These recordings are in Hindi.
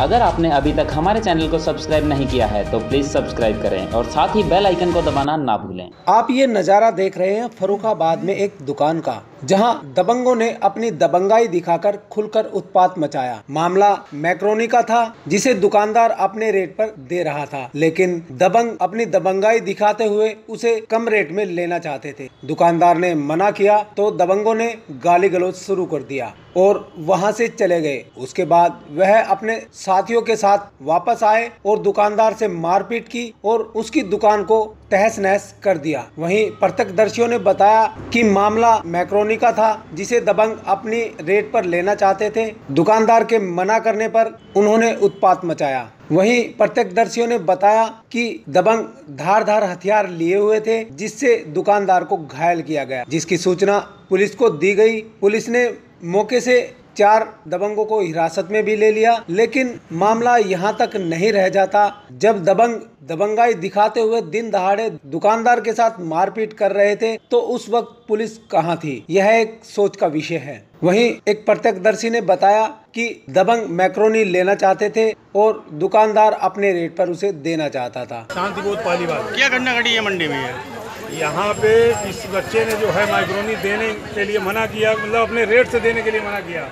अगर आपने अभी तक हमारे चैनल को सब्सक्राइब नहीं किया है तो प्लीज़ सब्सक्राइब करें और साथ ही बेल आइकन को दबाना ना भूलें। आप ये नज़ारा देख रहे हैं फरुखाबाद में एक दुकान का। जहाँ दबंगों ने अपनी दबंगाई दिखाकर खुलकर उत्पात मचाया। मामला मैक्रोनी का था, जिसे दुकानदार अपने रेट पर दे रहा था, लेकिन दबंग अपनी दबंगाई दिखाते हुए उसे कम रेट में लेना चाहते थे। दुकानदार ने मना किया तो दबंगों ने गाली गलौज शुरू कर दिया और वहाँ से चले गए। उसके बाद वह अपने साथियों के साथ वापस आए और दुकानदार से मारपीट की और उसकी दुकान को तहस नहस कर दिया। वहीं प्रत्यक्षदर्शियों ने बताया कि मामला मैक्रोनी का था, जिसे दबंग अपनी रेट पर लेना चाहते थे। दुकानदार के मना करने पर उन्होंने उत्पात मचाया। वहीं प्रत्यक्षदर्शियों ने बताया कि दबंग धार धार हथियार लिए हुए थे, जिससे दुकानदार को घायल किया गया। जिसकी सूचना पुलिस को दी गई। पुलिस ने मौके से चार दबंगों को हिरासत में भी ले लिया लेकिन मामला यहाँ तक नहीं रह जाता। जब दबंग दबंगाई दिखाते हुए दिन दहाड़े दुकानदार के साथ मारपीट कर रहे थे तो उस वक्त पुलिस कहाँ थी? यह एक सोच का विषय है। वहीं एक प्रत्यक्षदर्शी ने बताया कि दबंग मैक्रोनी लेना चाहते थे और दुकानदार अपने रेट पर उसे देना चाहता था। शांति बहुत पहली बात क्या घटना घटी है मंडी में? यहाँ पे इस बच्चे ने जो है माइक्रोनी देने के लिए मना किया मतलब अपने रेट से देने के लिए मना किया।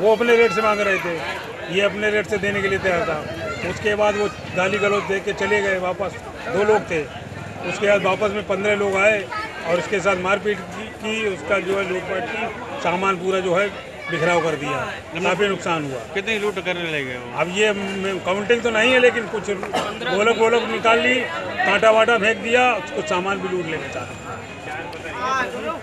वो अपने रेट से मांग रहे थे। ये अपने रेट से देने के लिए तैयार था। उसके बाद वो गाली गलौज दे के चले गए वापस। दो लोग थे। उसके बाद वापस में पंद्रह लोग आए और उसके साथ मारपीट की, उसका जो है लूटपाट की। सामान पूरा जो है बिखराव कर दिया। काफ़ी नुकसान हुआ। कितनी लूट करने लगे अब ये काउंटिंग तो नहीं है लेकिन कुछ गोलक वोलक निकाल ली। कांटा वाटा फेंक दिया कुछ सामान भी लूट लेना चाहा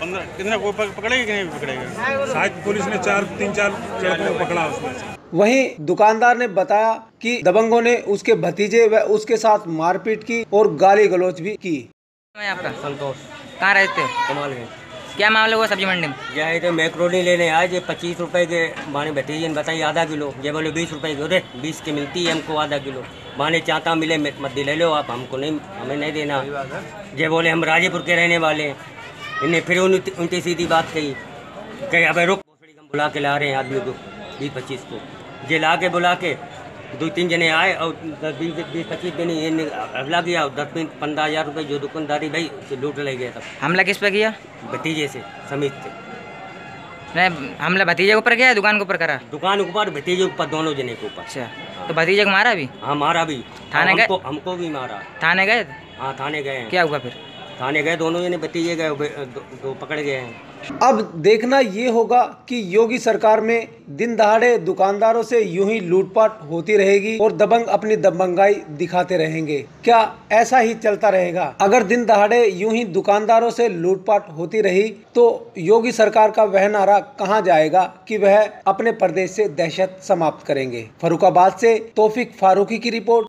पंद्रह कितने को पकड़ेगा शायद पुलिस ने चार तीन चार लड़कों को पकड़ा उसमें से। वहीं दुकानदार ने बताया कि दबंगों ने उसके भतीजे व उसके साथ मारपीट की और गाली गलौज भी की। मैं आपका संतोष कहाँ रहते हो? कमाल गए क्या मामला हुआ सब्ज़ी मंडी में? जाए तो मैक्रोनी लेने आए जे पच्चीस रुपए के माने भतीजे ने बताई आधा किलो। ये बोले बीस रुपए के अरे बीस की मिलती है हमको आधा किलो। माने चाहता मिले मत मत ले लो आप हमको नहीं हमें नहीं देना। ये बोले हम राजेपुर के रहने वाले हैं। इन्हें फिर उनकी सीधी बात कही। कही अब रुक बुला के ला रहे हैं आदमी को बीस पच्चीस को। ये ला के बुला के दो तीन जने आए और दस बीस बीस पच्चीस दिन ये अगला गया और दस बीस पंद्रह हज़ार रुपये जो दुकानदारी भाई से लूट ले गया था हमला किस पे किया? भतीजे से समित से। नहीं हमला भतीजे के ऊपर किया दुकान के ऊपर करा? दुकान के ऊपर भतीजे के ऊपर दोनों जने के ऊपर। अच्छा तो भतीजे को मारा भी हाँ मारा भी थाने गए? हमको भी मारा। थाने गए? हाँ थाने गए क्या हुआ फिर? थाने गए दोनों जने भतीजे गए दो, दो पकड़ गए हैं। अब देखना ये होगा कि योगी सरकार में दिन दहाड़े दुकानदारों से यूँ ही लूटपाट होती रहेगी और दबंग अपनी दबंगाई दिखाते रहेंगे। क्या ऐसा ही चलता रहेगा? अगर दिन दहाड़े यूँ ही दुकानदारों से लूटपाट होती रही तो योगी सरकार का वह नारा कहाँ जाएगा कि वह अपने प्रदेश से दहशत समाप्त करेंगे? फरुखाबाद से तोफिक फारूकी की रिपोर्ट।